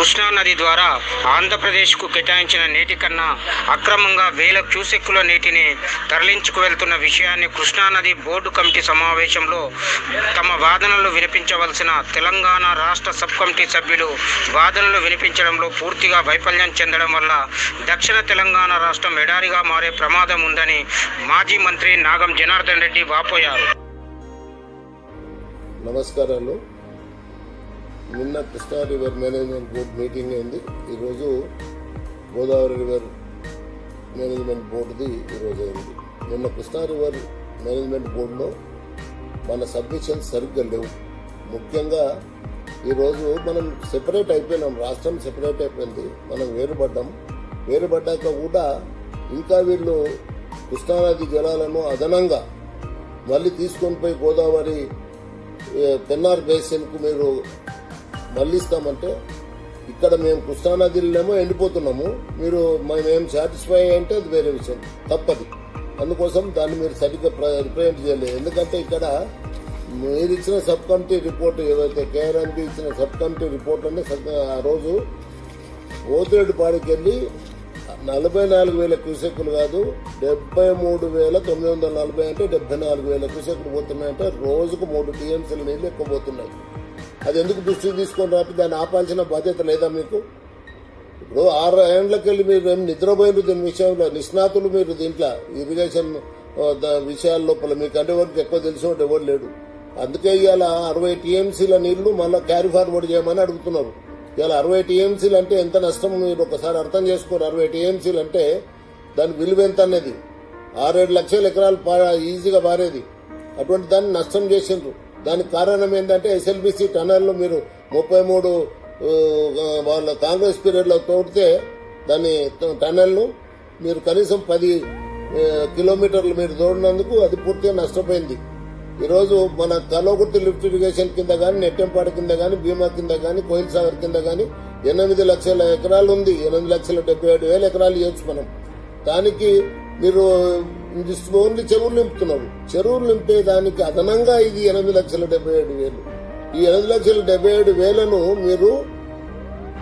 కృష్ణా నది ద్వారా ఆంధ్రప్రదేశ్కు కేటాయించిన నీటి కన్నా అక్రమంగా వేల క్యూసెక్కుల నీటిని తరలించుకు వెళ్తున్న విషయాన్ని కృష్ణా నది బోర్డు కమిటీ సమావేశంలో తమ వాదనలు వినిపించవలసిన తెలంగాణ రాష్ట్ర సబ్ కమిటీ సభ్యులు వాదనలు వినిపించడంలో పూర్తిగా వైఫల్యం చెందడం వల్ల దక్షిణ తెలంగాణ రాష్ట్రం ఎడారిగా మారే ప్రమాదం ఉందని మాజీ మంత్రి నాగం జనార్దన్ రెడ్డి వాపోయారు. నమస్కారాలు. నిన్న Krishna river management board meeting అయింది. ఈరోజు గోదావరి రివర్ మేనేజ్మెంట్ బోర్డుది ఈరోజు అయింది. నిన్న కృష్ణా రివర్ మేనేజ్మెంట్ బోర్డులో మన సబ్మిషన్స్ సరిగ్గా లేవు. ముఖ్యంగా ఈరోజు మనం సెపరేట్ అయిపోయినాం. రాష్ట్రం సెపరేట్ అయిపోయింది. మనం వేరుపడ్డాం. వేరుపడ్డాక కూడా ఇంకా వీళ్ళు కృష్ణానది జలాలను అదనంగా మళ్ళీ తీసుకొని పోయి గోదావరి పెన్నార్ బేసిన్కు మీరు మళ్ళిస్తామంటే ఇక్కడ మేము కృష్ణానదిలోనేమో ఎండిపోతున్నాము. మీరు మేము సాటిస్ఫై అంటే అది వేరే విషయం. తప్పది. అందుకోసం దాన్ని మీరు సరిగ్గా రిప్రజెంట్ చేయలేదు. ఎందుకంటే ఇక్కడ మీరు ఇచ్చిన సబ్ కమిటీ రిపోర్ట్ ఏదైతే కేఆర్ఎంపీ ఇచ్చిన సబ్ కమిటీ రిపోర్ట్ అంటే ఆ రోజు ఓతిరెడ్డి పాడికెళ్ళి నలభై నాలుగు వేల క్యూసెక్కులు కాదు డెబ్బై మూడు వేల తొమ్మిది వందల నలభై అంటే డెబ్బై నాలుగు వేల క్యూసెక్కులు పోతున్నాయంటే రోజుకు మూడు టీఎంసీల నీళ్ళు ఎక్కువ పోతున్నాయి. అది ఎందుకు దృష్టికి తీసుకొని రాపి దాన్ని ఆపాల్సిన బాధ్యత లేదా మీకు? ఇప్పుడు ఆరు ఏండ్లకి వెళ్ళి మీరు ఏం నిద్రపోయిన దీని విషయంలో నిష్ణాతులు మీరు దీంట్లో ఇరిగేషన్ విషయాల లోపల మీకంటే ఎవరికి ఎక్కువ తెలిసినట్టు ఎవరు లేడు. అందుకే ఇవాళ అరవై టీఎంసీల నీళ్ళు మళ్ళీ క్యారీ ఫార్వర్డ్ చేయమని అడుగుతున్నారు. ఇవాళ అరవై టీఎంసీలు అంటే ఎంత నష్టం మీరు ఒకసారి అర్థం చేసుకోరు. అరవై టీఎంసీలు అంటే దాని విలువ ఎంత అనేది? ఆరేడు లక్షల ఎకరాలు పా- ఈజీగా పారేది. అటువంటి దాన్ని నష్టం చేసిండ్రు. దానికి కారణం ఏంటంటే ఎస్ఎల్బిసి టనల్లో మీరు ముప్పై మూడు వాళ్ళ కాంగ్రెస్ పీరియడ్లో తోడితే దాన్ని ట- టనల్ను మీరు కనీసం పది కిలోమీటర్లు మీరు తోడినందుకు అది పూర్తిగా నష్టపోయింది. ఈరోజు మన కలోగుర్తి లిఫ్ట్ ఇరిగేషన్ కింద కానీ నెట్టెంపాడు కింద కానీ భీమా కింద కానీ కోయిల్ సాగర్ కింద కానీ ఎనిమిది లక్షల ఎకరాలు ఉంది ఎనిమిది లక్షల డెబ్బై ఏడు వేల ఎకరాలు ఇవ్వచ్చు మనం. దానికి మీరు జస్ట్ ఓన్లీ చెరువులు నింపుతున్నారు చెరువులు నింపేదానికి అదనంగా ఇది ఎనిమిది లక్షల డెబ్బై ఏడు వేలు. ఈ ఎనిమిది లక్షల డెబ్బై ఏడు వేలను మీరు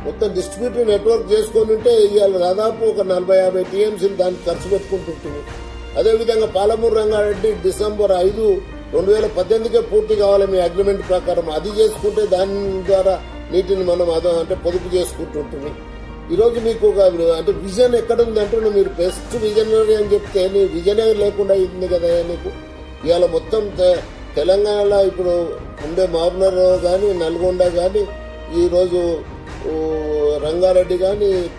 మొత్తం డిస్ట్రిబ్యూటర్ నెట్వర్క్ చేసుకొని ఉంటే ఇవాళ దాదాపు ఒక నలభై యాభై టీఎంసీలు దానికి ఖర్చు పెట్టుకుంటుంటుంది. అదేవిధంగా పాలమూరు రంగారెడ్డి డిసెంబర్ ఐదు రెండు వేల పద్దెనిమిదికే పూర్తి కావాలి మీ అగ్రిమెంట్ ప్రకారం. అది చేసుకుంటే దాని ద్వారా నీటిని మనం అదో అంటే పొదుపు చేసుకుంటుంటుంది. ఈరోజు మీకు ఒక అంటే విజన్ ఎక్కడ ఉంది అంటున్నా మీరు. బెస్ట్ విజనరీ అని చెప్తే నీ విజనే లేకుండా అయింది కదా నీకు. ఇవాళ మొత్తం తె- తెలంగాణలో ఇప్పుడు ఉండే మారునర్ కానీ నల్గొండ కానీ ఈరోజు రంగారెడ్డి కానీ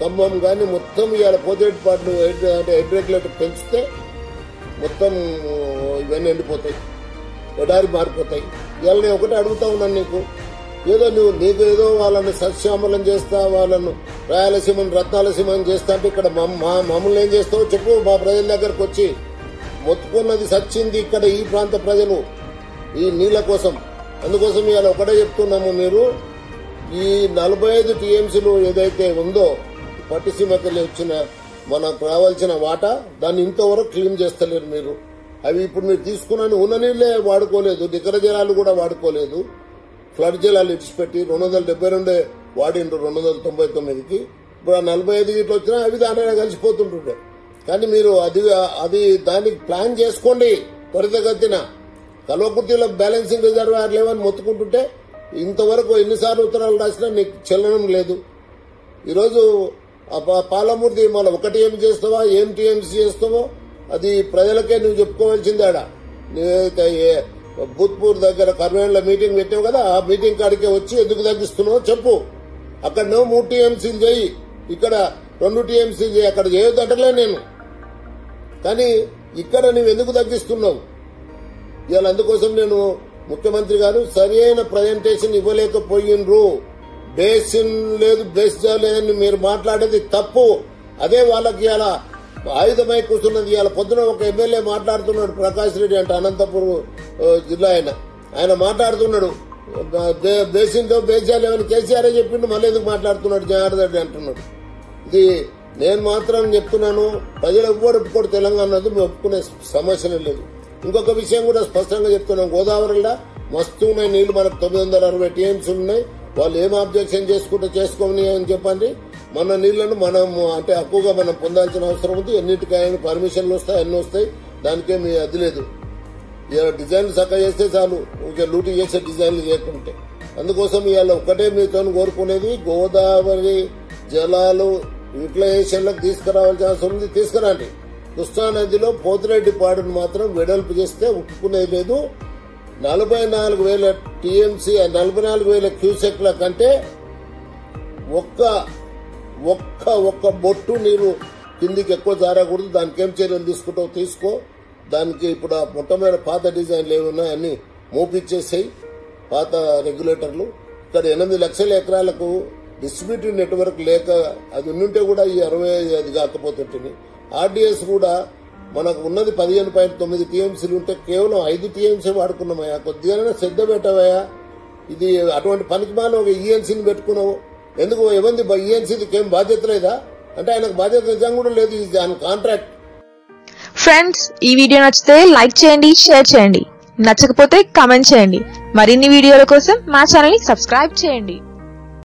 ఖమ్మం కానీ మొత్తం ఇవాళ పోతేటి పాటలు అంటే హెడ్ రెగ్యులేటర్ పెంచితే మొత్తం ఇవన్నీ ఎండిపోతాయి. ఎడారి మారిపోతాయి. ఇవాళ నేను ఒకటే అడుగుతా ఉన్నాను నీకు. ఏదో నువ్వు నీకు ఏదో వాళ్ళని సస్యామలం చేస్తా వాళ్ళను రాయలసీమను రత్నాలసీమని చేస్తా అంటే ఇక్కడ మా మమ్మల్ని ఏం చేస్తావు? చెప్పు మా ప్రజల దగ్గరకు వచ్చి. మొత్తుకున్నది సచ్చింది ఇక్కడ ఈ ప్రాంత ప్రజలు ఈ నీళ్ళ కోసం. అందుకోసం ఇవాళ ఒకటే చెప్తున్నాము మీరు. ఈ నలభై ఐదు టీఎంసీలు ఏదైతే ఉందో పట్టిసీమకెళ్ళి వచ్చిన మనకు రావాల్సిన వాటా దాన్ని ఇంతవరకు క్లీన్ చేస్తలేరు మీరు. అవి ఇప్పుడు మీరు తీసుకున్న ఉన్న నీళ్ళే వాడుకోలేదు. నికర జలాలు కూడా వాడుకోలేదు. ఫ్లడ్ జలాలు ఇచ్చిపెట్టి రెండు వందల డెబ్బై రెండే వాడిండ్రు రెండు వందల తొంభై తొమ్మిదికి ఇప్పుడు ఆ నలభై ఐదు గిట్లు వచ్చినా అవి దానిలో కలిసిపోతుంటుండే. కానీ మీరు అది అది దానికి ప్లాన్ చేసుకోండి త్వరితగతిన. కల్వకుర్తిలో బ్యాలెన్సింగ్ రిజర్వాయర్ లేవని మొత్తుకుంటుంటే ఇంతవరకు ఎన్నిసార్లు ఉత్తరాలు రాసినా నీకు చెల్లడం లేదు. ఈరోజు ఆ పాలమూర్తి మళ్ళీ ఒకటి ఏం చేస్తావా ఏం టీఎంసీ చేస్తావో అది ప్రజలకే నువ్వు చెప్పుకోవాల్సిందే ఆడ. నువ్వైతే భూత్పూర్ దగ్గర కర్వేండ్ల మీటింగ్ పెట్టావు కదా ఆ మీటింగ్ కాడికే వచ్చి ఎందుకు తగ్గిస్తున్నావో చెప్పు. అక్కడ నువ్వు మూడు టీఎంసీలు చేయి. ఇక్కడ రెండు టీఎంసీలు చేయి. అక్కడ చేయొద్దంటలే నేను. కానీ ఇక్కడ నువ్వు ఎందుకు తగ్గిస్తున్నావు? ఇవాళ అందుకోసం నేను ముఖ్యమంత్రి గారు సరి అయిన ప్రజెంటేషన్ ఇవ్వలేకపోయినరు. బేసిన్ లేదు బేస్ లేదని మీరు మాట్లాడేది తప్పు. అదే వాళ్ళకి ఇలా ఆయుధమై కూర్చున్నది. ఇవాళ పొద్దున ఒక ఎమ్మెల్యే మాట్లాడుతున్నాడు ప్రకాష్ రెడ్డి అంటే అనంతపురం జిల్లా ఆయన. ఆయన మాట్లాడుతున్నాడు. దేశంతో బేసిన్తో ఏమైనా కేసీఆర్ చెప్పిండు మళ్ళీ ఎందుకు మాట్లాడుతున్నాడు? జనార్దన్ రెడ్డి అంటున్నాడు. ఇది నేను మాత్రం చెప్తున్నాను ప్రజలు ఎవ్వరు ఒప్పుకోడు తెలంగాణ మేము ఒప్పుకునే సమస్యనే లేదు. ఇంకొక విషయం కూడా స్పష్టంగా చెప్తున్నాం గోదావరిలో మస్తు ఉన్నాయి నీళ్ళు మనకు తొమ్మిది వందల అరవై టీఎంసీ ఉన్నాయి వాళ్ళు ఏం ఆబ్జెక్షన్ చేసుకుంటే చేసుకోమని అని చెప్పండి? మన నీళ్ళను మనం అంటే హక్కుగా మనం పొందాల్సిన అవసరం ఉంది ఎన్నిటికైనా పర్మిషన్లు వస్తాయి అన్ని వస్తాయి దానికేమి అది లేదు. ఇలా డిజైన్లు చక్కగా చేస్తే చాలు. ఇంకా లూటీ చేసే డిజైన్లు చేయకుంటే. అందుకోసం ఇవాళ ఒక్కటే మీతో కోరుకునేది గోదావరి జలాలు యూటిలైజేషన్లకు తీసుకురావాల్సిన అవసరం ఉంది. తీసుకురండి. కృష్ణానదిలో పోతిరెడ్డి పాడును మాత్రం వెడల్పు చేస్తే ఉట్టుకునేది లేదు. నలభై నాలుగు వేల టీఎంసీ నలభై నాలుగు వేల క్యూసెక్ల కంటే ఒక్క ఒక్క ఒక్క బొట్టు నీరు కిందికి ఎక్కువ జారకూడదు. దానికి ఏం చర్యలు తీసుకుంటావు తీసుకో. దానికి ఇప్పుడు ఆ మొట్టమొదటి పాత డిజైన్లు ఏమున్నాయి అన్ని మోపిచ్చేసాయి పాత రెగ్యులేటర్లు. ఇక్కడ ఎనిమిది లక్షల ఎకరాలకు డిస్ట్రిబ్యూటివ్ నెట్వర్క్ లేక అది ఉంటే కూడా ఈ అరవై అది కాకపోతుంటుంది ఆర్డీఎస్ కూడా మనకు ఉన్నది పదిహేను పాయింట్ తొమ్మిది టీఎంసీలు ఉంటే కేవలం ఐదు టీఎంసీ వాడుకున్నామయ్యా. కొద్దిగానే శ్రద్ధ పెట్టవయ్యా. ఇది అటువంటి పనికి మాలో ఒక ఈఎన్సీని పెట్టుకున్నావు. ఎందుకు? ఏమంది ఈఎన్సీకి ఏం బాధ్యత లేదా? అంటే ఆయనకు బాధ్యత నిజంగా కూడా లేదు. ఇది ఆయన కాంట్రాక్ట్ ఫ్రెండ్స్ ఈ వీడియో నచ్చితే లైక్ చేయండి షేర్ చేయండి. నచ్చకపోతే కామెంట్ చేయండి. మరిన్ని వీడియోల కోసం మా ఛానల్ని సబ్స్క్రైబ్ చేయండి.